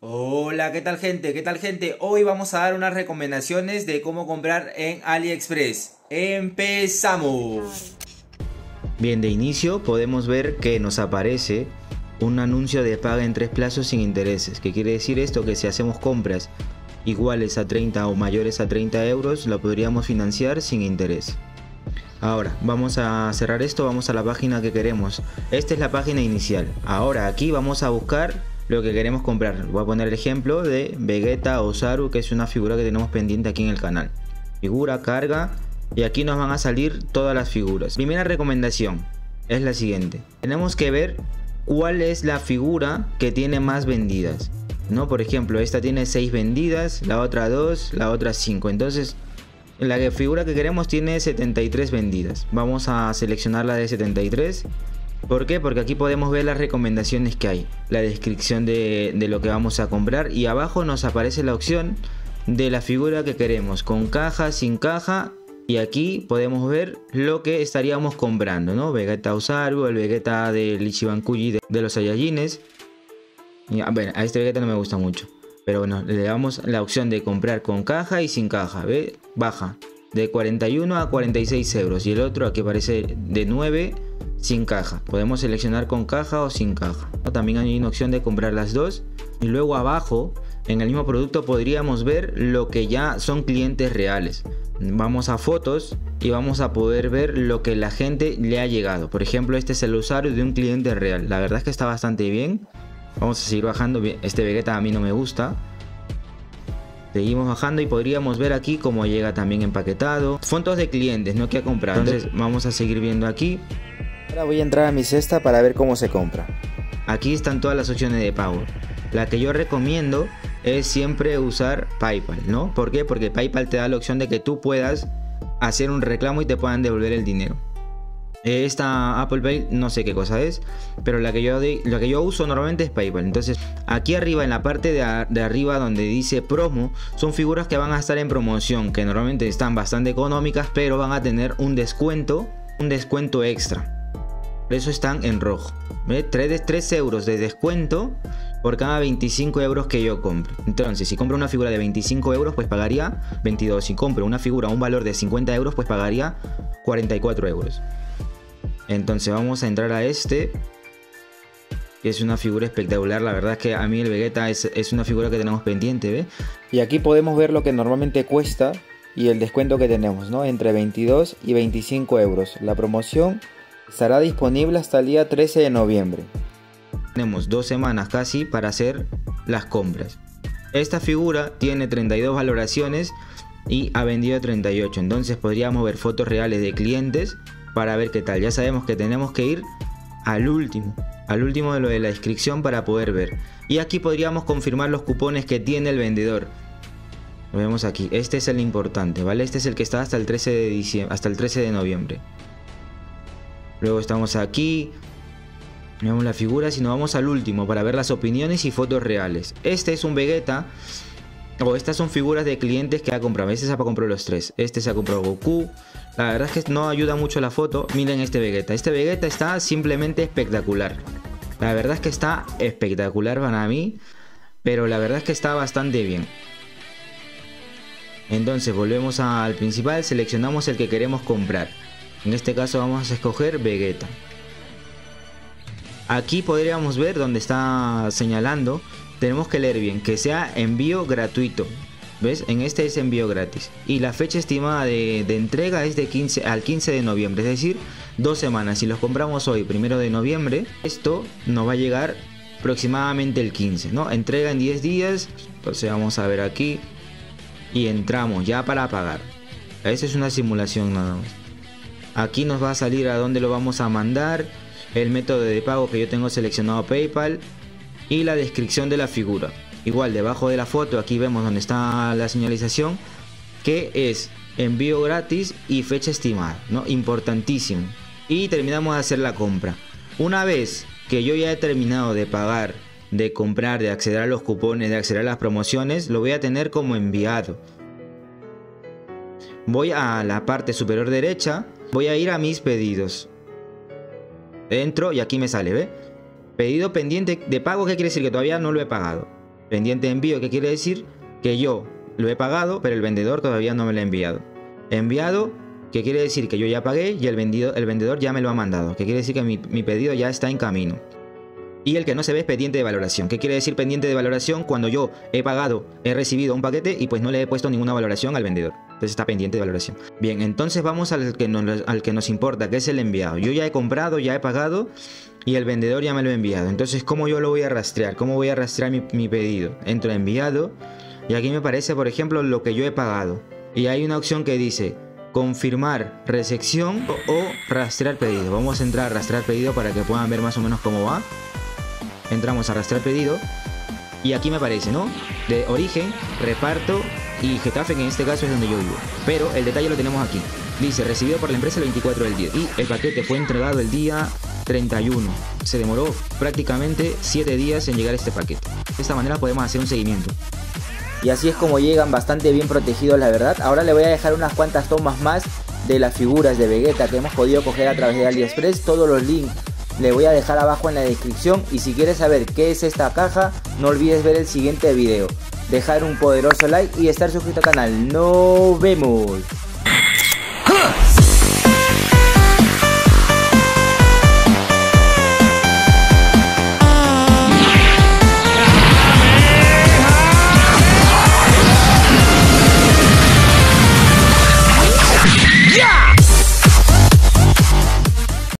Hola, ¿qué tal gente? ¿Qué tal gente? Hoy vamos a dar unas recomendaciones de cómo comprar en AliExpress. ¡Empezamos! Bien, de inicio podemos ver que nos aparece un anuncio de paga en tres plazos sin intereses. ¿Qué quiere decir esto? Que si hacemos compras iguales a 30 o mayores a 30 euros, lo podríamos financiar sin interés. Ahora, vamos a cerrar esto, vamos a la página que queremos. Esta es la página inicial. Ahora aquí vamos a buscar lo que queremos comprar. Voy a poner el ejemplo de Vegeta Osaru, que es una figura que tenemos pendiente aquí en el canal. Figura, carga, y aquí nos van a salir todas las figuras. Primera recomendación es la siguiente. Tenemos que ver cuál es la figura que tiene más vendidas. ¿no? Por ejemplo, esta tiene 6 vendidas, la otra 2, la otra 5. Entonces, la figura que queremos tiene 73 vendidas. Vamos a seleccionar la de 73 ¿Por qué? Porque aquí podemos ver las recomendaciones que hay, la descripción de, lo que vamos a comprar y abajo nos aparece la opción de la figura que queremos, con caja, sin caja y aquí podemos ver lo que estaríamos comprando, ¿no? Vegeta Osaru, el Vegeta del Ichiban Kuji de, los Saiyajines. Ah, bueno, a este Vegeta no me gusta mucho. Pero bueno, le damos la opción de comprar con caja y sin caja, ¿ve? Baja de 41 a 46 euros y el otro aquí aparece de 9 sin caja. Podemos seleccionar con caja o sin caja. También hay una opción de comprar las dos. Y luego abajo, en el mismo producto, podríamos ver lo que ya son clientes reales. Vamos a fotos y vamos a poder ver lo que la gente le ha llegado. Por ejemplo, este es el usuario de un cliente real. La verdad es que está bastante bien. Vamos a seguir bajando. Este Vegeta a mí no me gusta. Seguimos bajando y podríamos ver aquí cómo llega también empaquetado. Fontos de clientes, no que ha comprado. Entonces vamos a seguir viendo aquí. Ahora voy a entrar a mi cesta para ver cómo se compra. Aquí están todas las opciones de pago. La que yo recomiendo es siempre usar PayPal, ¿no? ¿Por qué? Porque PayPal te da la opción de que tú puedas hacer un reclamo y te puedan devolver el dinero. Esta Apple Pay no sé qué cosa es, pero la que yo, la que yo uso normalmente es PayPal. Entonces, aquí arriba, en la parte de, arriba donde dice promo, son figuras que van a estar en promoción, que normalmente están bastante económicas, pero van a tener un descuento, un descuento extra. Por eso están en rojo. 3, euros de descuento por cada 25 euros que yo compro. Entonces, si compro una figura de 25 euros, pues pagaría 22. Si compro una figura a un valor de 50 euros, pues pagaría 44 euros. Entonces vamos a entrar a este. Que es una figura espectacular. La verdad es que a mí el Vegeta es, es una figura que tenemos pendiente, ¿ve? Y aquí podemos ver lo que normalmente cuesta y el descuento que tenemos, ¿no? Entre 22 y 25 euros. La promoción Estará disponible hasta el día 13 de noviembre. Tenemos dos semanas casi para hacer las compras. Esta figura tiene 32 valoraciones y ha vendido 38. Entonces podríamos ver fotos reales de clientes para ver qué tal. Ya sabemos que tenemos que ir al último, al último de lo de la inscripción para poder ver. Y aquí podríamos confirmar los cupones que tiene el vendedor. Lo vemos aquí. Este es el importante, ¿vale? Este es el que está hasta el 13 de diciembre, hasta el 13 de noviembre. Luego estamos aquí. Vemos la figura, y nos vamos al último para ver las opiniones y fotos reales. Este es un Vegeta. O estas son figuras de clientes que ha comprado. Este se ha comprado los tres. Este se ha comprado Goku. La verdad es que no ayuda mucho la foto. Miren este Vegeta. Este Vegeta está simplemente espectacular. La verdad es que está espectacular para mí. Pero la verdad es que está bastante bien. Entonces volvemos al principal. Seleccionamos el que queremos comprar. En este caso vamos a escoger Vegeta. Aquí podríamos ver donde está señalando. Tenemos que leer bien, que sea envío gratuito. ¿Ves? En este es envío gratis. Y la fecha estimada de, entrega es de 15 al 15 de noviembre. Es decir, dos semanas. Si los compramos hoy, primero de noviembre, esto nos va a llegar aproximadamente el 15. ¿no? Entrega en 10 días. Entonces vamos a ver aquí. Y entramos ya para pagar. Esa es una simulación nada más. Aquí nos va a salir a dónde lo vamos a mandar, el método de pago que yo tengo seleccionado PayPal y la descripción de la figura. Igual debajo de la foto aquí vemos donde está la señalización que es envío gratis y fecha estimada, ¿no? Importantísimo. Y terminamos de hacer la compra. Una vez que yo ya he terminado de pagar, de comprar, de acceder a los cupones, de acceder a las promociones, lo voy a tener como enviado. Voy a la parte superior derecha Voy a ir a mis pedidos. Entro y aquí me sale, ¿ve? Pedido pendiente de pago, ¿qué quiere decir? Que todavía no lo he pagado. Pendiente de envío, ¿qué quiere decir? Que yo lo he pagado, pero el vendedor todavía no me lo ha enviado. Enviado, que quiere decir que yo ya pagué y el, el vendedor ya me lo ha mandado. Que quiere decir que mi, pedido ya está en camino. Y el que no se ve es pendiente de valoración. ¿Qué quiere decir pendiente de valoración? Cuando yo he pagado, he recibido un paquete y pues no le he puesto ninguna valoración al vendedor. Entonces está pendiente de valoración. Bien, entonces vamos al que, al que nos importa, que es el enviado. Yo ya he comprado, ya he pagado y el vendedor ya me lo ha enviado. Entonces, ¿cómo yo lo voy a rastrear? ¿Cómo voy a rastrear mi, pedido? Entro a enviado y aquí me aparece, por ejemplo, lo que yo he pagado. Y hay una opción que dice confirmar recepción o, rastrear pedido. Vamos a entrar a rastrear pedido para que puedan ver más o menos cómo va. Entramos a rastrear pedido y aquí me aparece, ¿no? De origen, reparto y Getafe, que en este caso es donde yo vivo. Pero el detalle lo tenemos aquí. Dice, recibido por la empresa el 24 del 10. Y el paquete fue entregado el día 31. Se demoró prácticamente 7 días en llegar este paquete. De esta manera podemos hacer un seguimiento. Y así es como llegan bastante bien protegidos la verdad. Ahora le voy a dejar unas cuantas tomas más de las figuras de Vegeta que hemos podido coger a través de AliExpress. Todos los links le voy a dejar abajo en la descripción y si quieres saber qué es esta caja no olvides ver el siguiente video. Dejar un poderoso like y estar suscrito al canal. ¡Nos vemos!